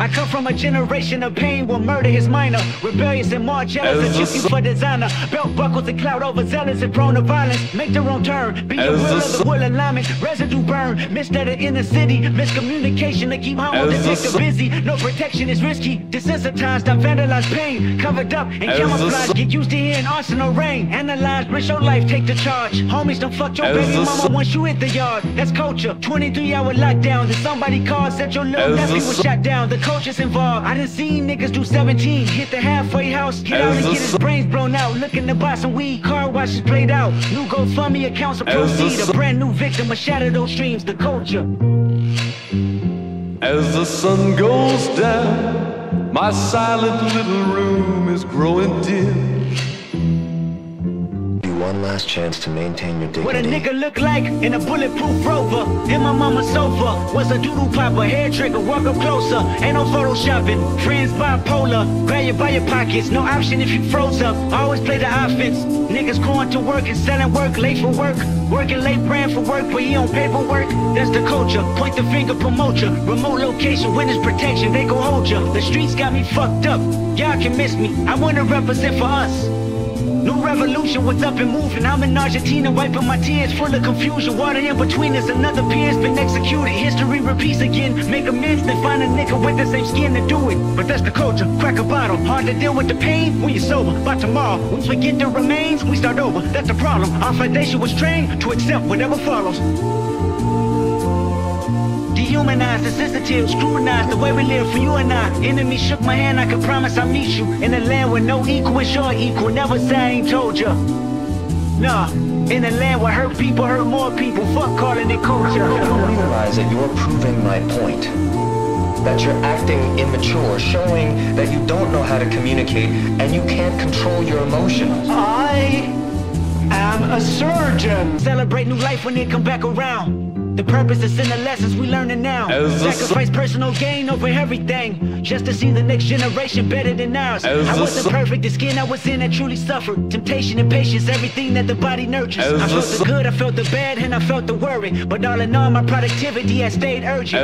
I come from a generation of pain where murder is minor. Rebellious and more jealous As than a chippy son- for designer. Belt buckles and cloud overzealous and prone to violence. Make their own turn. Be the will of the will alignment. Residue burn. Missed at the inner city. Miscommunication to keep home a detective son- busy. No protection is risky. Desensitized, I vandalize pain. Covered up and camouflage. Get used to hearing arsenal rain. Analyze, risk your life, take the charge. Homies don't fuck your baby mama once you hit the yard. That's culture. 23 hour lockdown. Then somebody called, said your little nephew was shot down. The culture's involved. I done seen niggas do 17. Hit the halfway house. Get out and get his brains blown out. Looking to buy some weed. Car washes played out. New GoFundMe accounts of proceed. A brand new victim of shatter those dreams. The culture. As the sun goes down, my silent little room is growing dim. One last chance to maintain your dignity. What a nigga look like in a bulletproof rover. In my mama's sofa was a doodle popper, hair trigger, walk up closer. Ain't no photoshopping. Friends bipolar, grab you by your pockets. No option if you froze up. Always play the offense. Niggas going to work and selling work, late for work. Working late, praying for work, but he on paperwork. That's the culture. Point the finger, promote ya. Remote location, witness protection, they go hold ya. The streets got me fucked up. Y'all can miss me. I wanna represent for us. New revolution, what's up and moving? I'm in Argentina, wiping my tears, full of confusion. Water in between us, another peer's been executed. History repeats again. Make amends, then find a nigga with the same skin to do it. But that's the culture. Crack a bottle, hard to deal with the pain when you're sober. By tomorrow, we forget the remains, we start over. That's the problem. Our foundation was trained to accept whatever follows. Dehumanized, insensitive, scrutinized the way we live for you and I. Enemy shook my hand, I can promise I'll meet you in a land where no equal is your equal. Never say I ain't told ya. Nah, in a land where hurt people hurt more people. Fuck calling it culture. I don't realize that you're proving my point. That you're acting immature, showing that you don't know how to communicate and you can't control your emotions. I am a surgeon. Celebrate new life when it come back around. The purpose is in the lessons we learning now. As Sacrifice personal gain over everything, just to see the next generation better than ours. As I wasn't perfect, the skin I was in, I truly suffered. Temptation and patience, everything that the body nurtures. As I felt the good, I felt the bad, and I felt the worry. But all in all, my productivity has stayed urgent.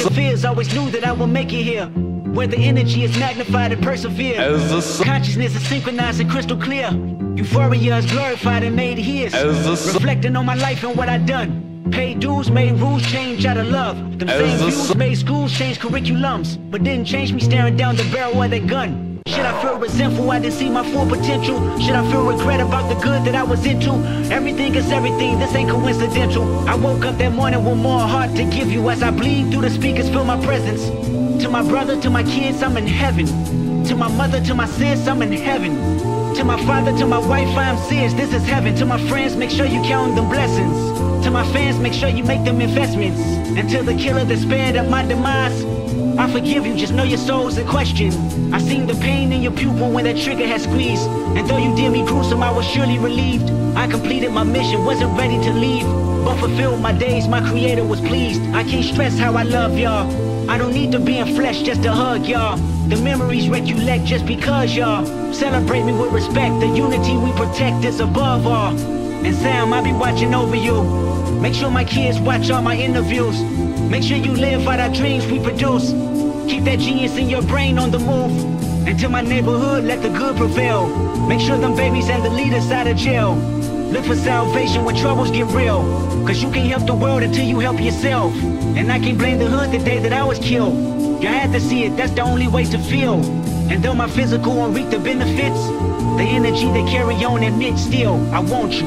Your fears, always knew that I would make it here. Where the energy is magnified and persevere. As Consciousness is synchronized and crystal clear. Euphoria is glorified and made his. As the sun- Reflecting on my life and what I done. Paid dues, made rules change out of love. Them same views made schools change curriculums. But didn't change me staring down the barrel of their gun. Should I feel resentful I didn't see my full potential? Should I feel regret about the good that I was into? Everything is everything, this ain't coincidental. I woke up that morning with more heart to give you as I bleed through the speakers, feel my presence. To my brother, to my kids, I'm in heaven. To my mother, to my sis, I'm in heaven. To my father, to my wife, I am serious, this is heaven. To my friends, make sure you count them blessings. To my fans, make sure you make them investments. And to the killer that spared up my demise, I forgive you, just know your soul's in question. I seen the pain in your pupil when that trigger had squeezed. And though you did me gruesome, I was surely relieved. I completed my mission, wasn't ready to leave. But fulfilled my days, my creator was pleased. I can't stress how I love y'all. I don't need to be in flesh just to hug y'all. The memories recollect just because y'all celebrate me with respect. The unity we protect is above all. And Sam, I'll be watching over you. Make sure my kids watch all my interviews. Make sure you live out our dreams we produce. Keep that genius in your brain on the move. To my neighborhood, let the good prevail. Make sure them babies and the leaders out of jail. Look for salvation when troubles get real. Cause you can't help the world until you help yourself. And I can't blame the hood the day that I was killed. You had to see it, that's the only way to feel. And though my physical won't reap the benefits, the energy they carry on admit still, I want you.